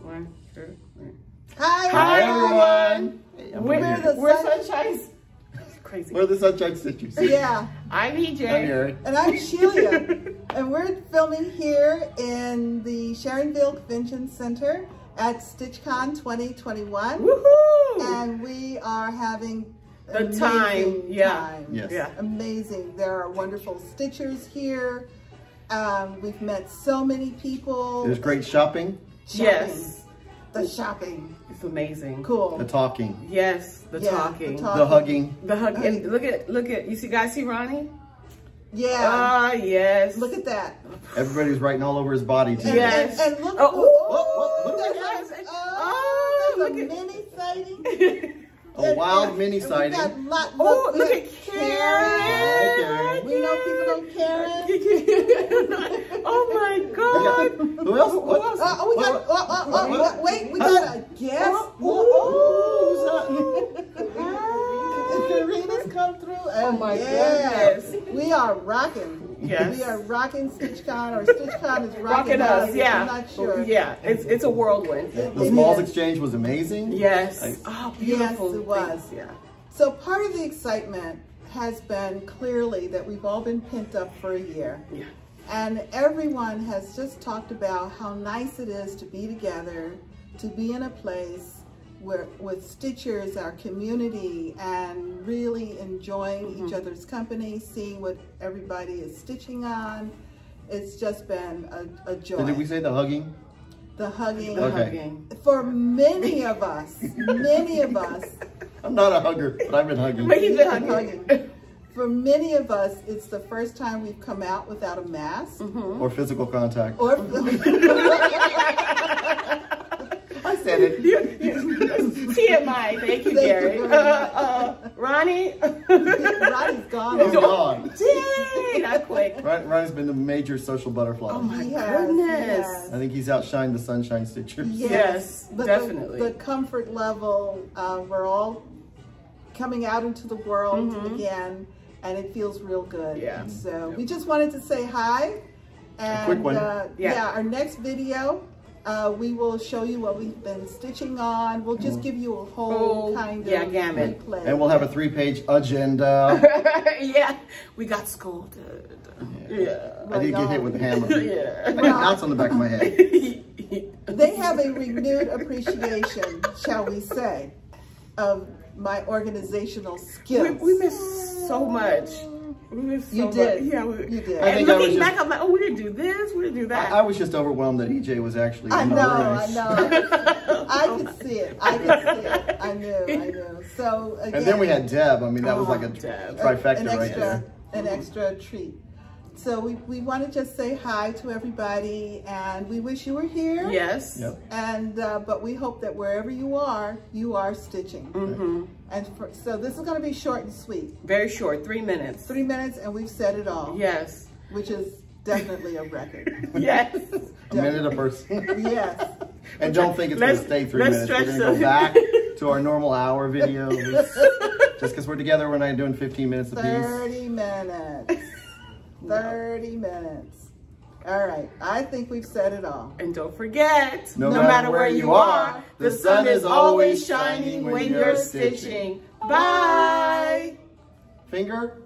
One, two, three. Hi, Hi, everyone. Hey, I'm We're, here. The we're sun- Sunshine's crazy. We're the Sunshine Stitchers. Yeah, I'm EJ. I'm Aaron. and I'm Shelia, and we're filming here in the Sharonville Convention Center at StitchCon 2021, Woohoo! and we are having The amazing time, yeah. time. Yes. Yeah. amazing. There are wonderful stitchers here. Um, we've met so many people. There's great shopping, Shopping. Yes. The shopping. It's amazing. Cool. the talking, Yes, the Yeah, the talking. the hugging. The hug. Hey. And look at, look at, you see, guys see Ronnie? Yeah. Ah, yes. Look at that. Everybody's writing all over his body too. And, Yes. and, and look. Oh, we there's a- Oh, look at- mini sighting. A wild And- mini and we got sighting. Oh, look got at Karen. Hi, Karen. We know people don't Karen. oh my God. Who else? Who What? else? Uh, oh, we got, What- oh, oh, oh, what- oh, wait, we Huh? got a guest. Oh, Karina's come through. Oh my yeah. goodness. We are rocking. Yes. We are rocking StitchCon or StitchCon is rocking, Rocking us, yeah. I'm not sure. Yeah, it's it's a whirlwind. The It Smalls. Exchange was amazing. Yes. I- oh, beautiful. Yes, it was. things, Yeah. So part of the excitement has been clearly that we've all been pent up for a year. Yeah. And everyone has just talked about how nice it is to be together, to be in a place where with Stitchers, our community, and really enjoying each mm-hmm. other's company, seeing what everybody is stitching on. It's just been a, a joy. And did we say the hugging? the hugging. The Okay. hugging. For many of us, many of us, I'm not a hugger, but I've been hugging. But he's Yeah, been hugging. for many of us, it's the first time we've come out without a mask. Mm-hmm. Or physical contact. Or I said it. TMI. Thank you, Thank Gary. you Uh, uh, Ronnie. Ronnie's gone. He's already. gone. Dang, not quick. Ryan- Ryan's been a major social butterfly. Oh my He has, he goodness. has. I think he's outshined the Sunshine Stitchers. Yes, But definitely. The, the comfort level, uh, we're all coming out into the world again, and it feels real good. Yeah. So we just wanted to say hi. And quick one. Uh, Yeah. yeah. our next video, uh, we will show you what we've been stitching on. We'll just give you a whole Whole- kind of yeah, gamut. replay. And we'll have a three-page agenda. yeah, we got scolded. Yeah. I did get hit with a hammer. I Yeah. got knots on the back of my head. they have a renewed appreciation, shall we say, of my organizational skills. we miss so much. We missed so You did. Much. Yeah, we, You did. I And think I looking was back, just- I'm like, oh, we didn't do this, we didn't do that. I, I was just overwhelmed that EJ was actually I in the know, I know. I could see it. I could see it. I knew, I knew. So again, And then we had Deb. I mean, that was Oh, like a Deb. trifecta an right there. an extra treat. So we, we want to just say hi to everybody, and we wish you were here. yes. Yep. And uh, but we hope that wherever you are, you are stitching. Mm-hmm. And for, so this is going to be short and sweet, Very short, three minutes. three minutes, and we've said it all, Yes. which is definitely a record. Yes. A minute a person. yes. and don't think it's going to stay 3 let's minutes. We're going to go back to our normal hour video. Just because we're together, we're not doing 15 minutes apiece. 30 minutes. 30 minutes. All right. I think we've said it all. And don't forget, No matter where you are, the sun is always shining when you're stitching. Bye. Finger.